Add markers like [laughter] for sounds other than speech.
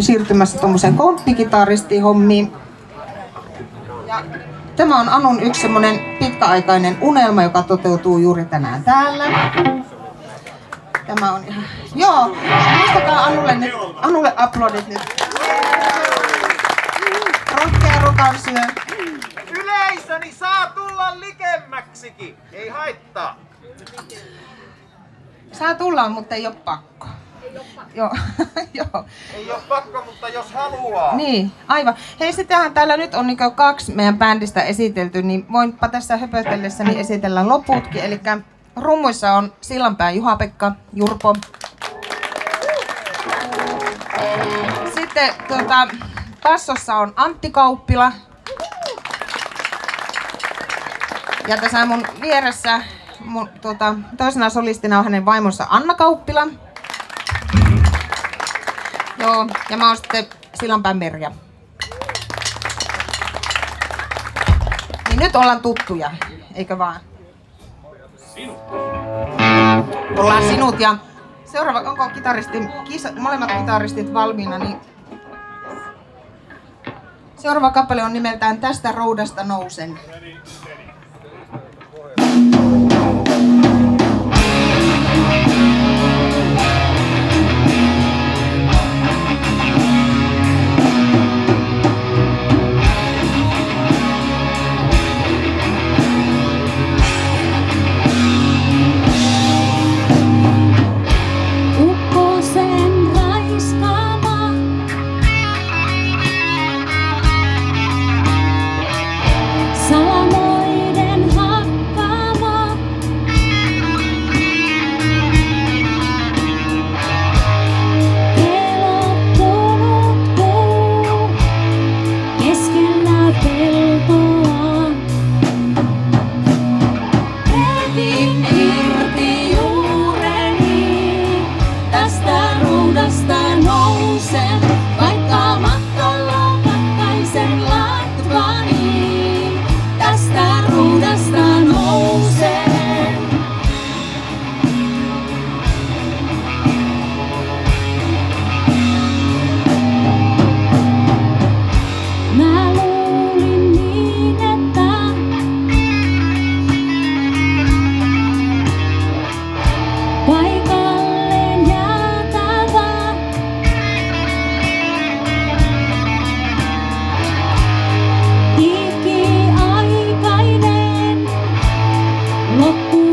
siirtymässä tuommoiseen komppikitaristi-hommiin. Ja tämä on Anun yksi semmoinen pitkäaikainen unelma, joka toteutuu juuri tänään täällä. Tämä on ihan... Joo, muistakaa Anulle nyt, Anulle aplodit nyt. Rohkea rukansyö. Yleisöni saa tulla likemmäksikin. Ei haittaa. Saa tulla, mutta ei ole pakko. Joo, [laughs] joo. Ei ole pakko, mutta jos haluaa. Niin, aivan. Hei, sittenhän täällä nyt on niin kaksi meidän bändistä esitelty, niin voinpa tässä höpötellessäni esitellä loputkin. Eli rummuissa on Sillanpää Juha-Pekka Jurpo. Sitten tuota, passossa on Antti Kauppila. Ja tässä mun vieressä mun, tuota, toisena solistina on hänen vaimonsa Anna Kauppila. Joo, ja mä oon sitten Sillanpään Merja. Niin nyt ollaan tuttuja, eikö vaan? Sinut. Ollaan sinut ja seuraava, onko kitaristi, kisa, molemmat kitaristit valmiina, niin seuraava kappale on nimeltään Tästä roudasta nousen. Look